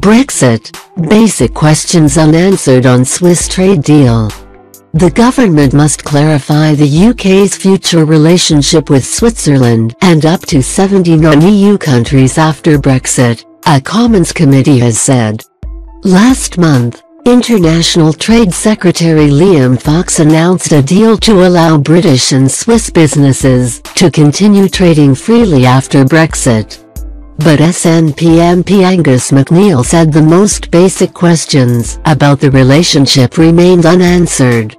Brexit. Basic questions unanswered on Swiss trade deal. The government must clarify the UK's future relationship with Switzerland and up to 70 non-EU countries after Brexit, a Commons committee has said. Last month, International Trade Secretary Liam Fox announced a deal to allow British and Swiss businesses to continue trading freely after Brexit. But SNP MP Angus MacNeil said the most basic questions about the relationship remained unanswered.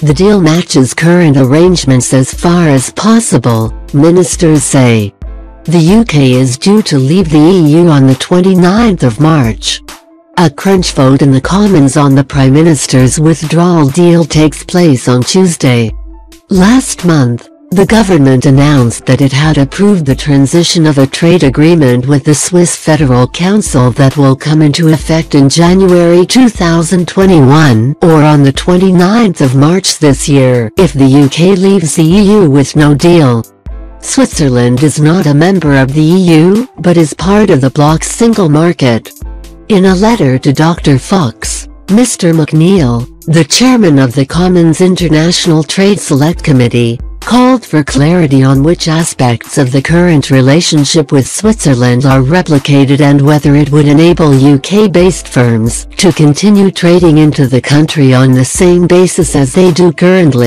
The deal matches current arrangements as far as possible, ministers say. The UK is due to leave the EU on the 29th of March. A crunch vote in the Commons on the Prime Minister's withdrawal deal takes place on Tuesday. Last month, the government announced that it had approved the transition of a trade agreement with the Swiss Federal Council that will come into effect in January 2021 or on the 29th of March this year if the UK leaves the EU with no deal. Switzerland is not a member of the EU, but is part of the bloc's single market. In a letter to Dr. Fox, Mr. MacNeil, the chairman of the Commons International Trade Select Committee, called for clarity on which aspects of the current relationship with Switzerland are replicated and whether it would enable UK-based firms to continue trading into the country on the same basis as they do currently.